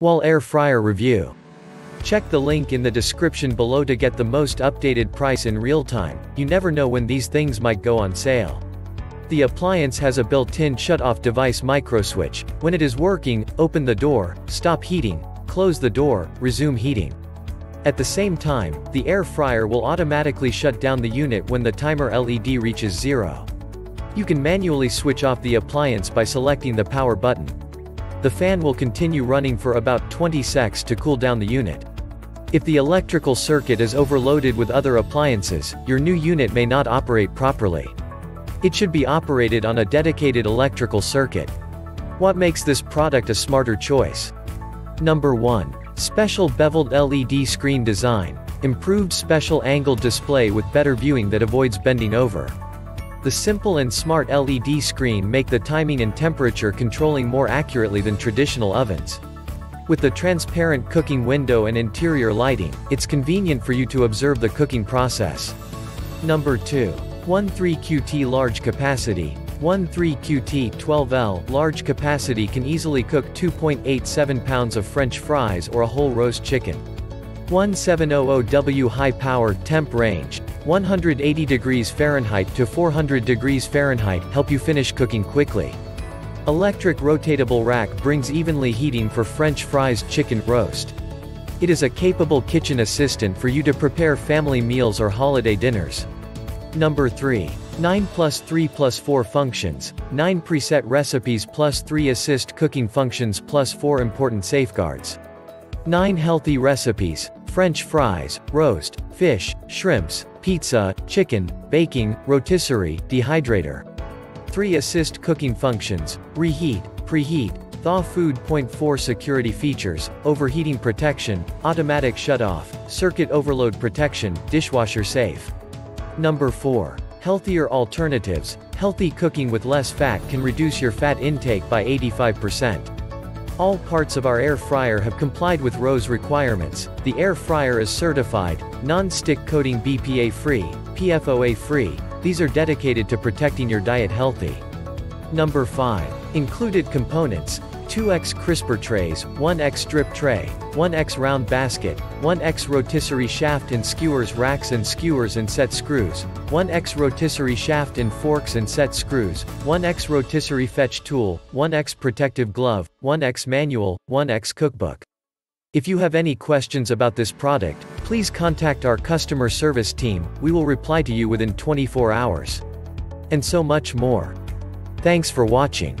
Whall Air Fryer Review. Check the link in the description below to get the most updated price in real time, you never know when these things might go on sale. The appliance has a built-in shut-off device microswitch, when it is working, open the door, stop heating, close the door, resume heating. At the same time, the air fryer will automatically shut down the unit when the timer LED reaches zero. You can manually switch off the appliance by selecting the power button. The fan will continue running for about 20 seconds to cool down the unit. If the electrical circuit is overloaded with other appliances, your new unit may not operate properly. It should be operated on a dedicated electrical circuit. What makes this product a smarter choice? Number 1. Special beveled LED screen design. Improved special angled display with better viewing that avoids bending over. The simple and smart LED screen make the timing and temperature controlling more accurately than traditional ovens. With the transparent cooking window and interior lighting, it's convenient for you to observe the cooking process. Number 2. 13QT Large Capacity. 13QT 12L Large capacity can easily cook 2.87 pounds of French fries or a whole roast chicken. 1700W High Power Temp Range. 180 degrees Fahrenheit to 400 degrees Fahrenheit help you finish cooking quickly. Electric rotatable rack brings evenly heating for French fries chicken roast. It is a capable kitchen assistant for you to prepare family meals or holiday dinners. Number 3. 9 plus 3 plus 4 functions, 9 preset recipes plus 3 assist cooking functions plus 4 important safeguards. 9 healthy recipes, French fries, roast, fish, shrimps, pizza, chicken, baking, rotisserie, dehydrator. 3 assist cooking functions, reheat, preheat, thaw food. Point 4 security features, overheating protection, automatic shut-off, circuit overload protection, dishwasher safe. Number 4. Healthier alternatives, healthy cooking with less fat can reduce your fat intake by 85%. All parts of our air fryer have complied with RoHS requirements. The air fryer is certified, non-stick coating BPA free, PFOA free. These are dedicated to protecting your diet healthy. Number 5. Included components, 2x crisper trays, 1x strip tray, 1x round basket, 1x rotisserie shaft and skewers racks and skewers and set screws, 1x rotisserie shaft and forks and set screws, 1x rotisserie fetch tool, 1x protective glove, 1x manual, 1x cookbook. If you have any questions about this product, please contact our customer service team, we will reply to you within 24 hours. And so much more. Thanks for watching.